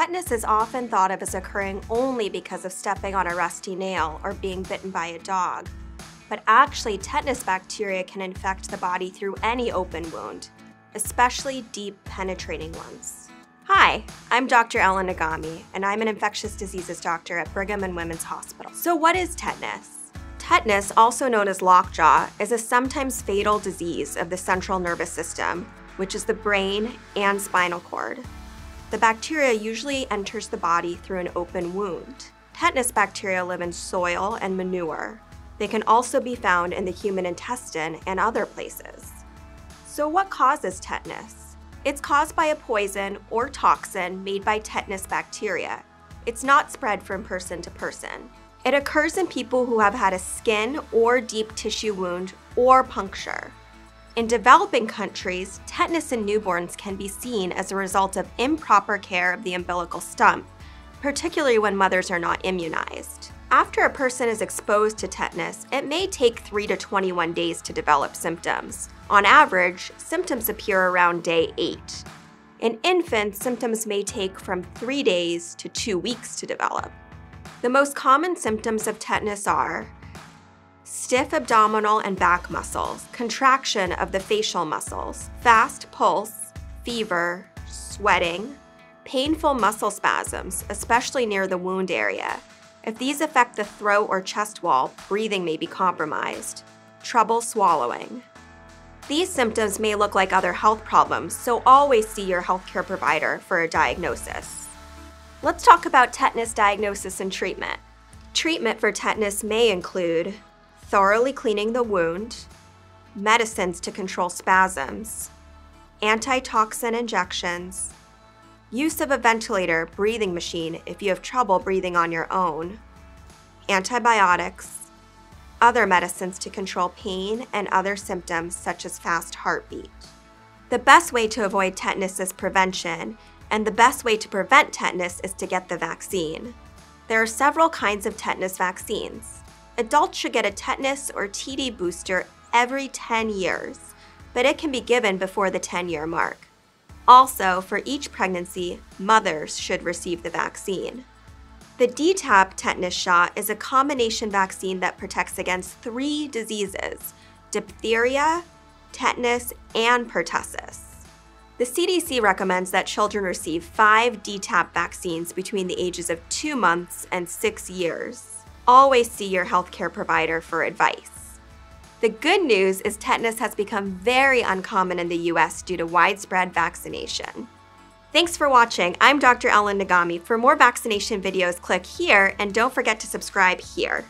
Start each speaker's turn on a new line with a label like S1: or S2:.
S1: Tetanus is often thought of as occurring only because of stepping on a rusty nail or being bitten by a dog. But actually, tetanus bacteria can infect the body through any open wound, especially deep penetrating ones. Hi, I'm Dr. Ellen Nagami, and I'm an infectious diseases doctor at Brigham and Women's Hospital. So what is tetanus? Tetanus, also known as lockjaw, is a sometimes fatal disease of the central nervous system, which is the brain and spinal cord. The bacteria usually enters the body through an open wound. Tetanus bacteria live in soil and manure. They can also be found in the human intestine and other places. So what causes tetanus? It's caused by a poison or toxin made by tetanus bacteria. It's not spread from person to person. It occurs in people who have had a skin or deep tissue wound or puncture. In developing countries, tetanus in newborns can be seen as a result of improper care of the umbilical stump, particularly when mothers are not immunized. After a person is exposed to tetanus, it may take 3 to 21 days to develop symptoms. On average, symptoms appear around day 8. In infants, symptoms may take from 3 days to 2 weeks to develop. The most common symptoms of tetanus are stiff abdominal and back muscles, contraction of the facial muscles, fast pulse, fever, sweating, painful muscle spasms, especially near the wound area. If these affect the throat or chest wall, breathing may be compromised, trouble swallowing. These symptoms may look like other health problems, so always see your healthcare provider for a diagnosis. Let's talk about tetanus diagnosis and treatment. Treatment for tetanus may include thoroughly cleaning the wound, medicines to control spasms, antitoxin injections, use of a ventilator breathing machine if you have trouble breathing on your own, antibiotics, other medicines to control pain and other symptoms such as fast heartbeat. The best way to avoid tetanus is prevention, and the best way to prevent tetanus is to get the vaccine. There are several kinds of tetanus vaccines adults should get a tetanus or TD booster every 10 years, but it can be given before the 10 year mark. Also, for each pregnancy, mothers should receive the vaccine. The DTaP tetanus shot is a combination vaccine that protects against three diseases diphtheria, tetanus, and pertussis. The CDC recommends that children receive five DTaP vaccines between the ages of two months and six years always see your healthcare provider for advice. The good news is tetanus has become very uncommon in the US due to widespread vaccination. Thanks for watching. I'm Dr. Ellen Nagami. For more vaccination videos, click here and don't forget to subscribe here.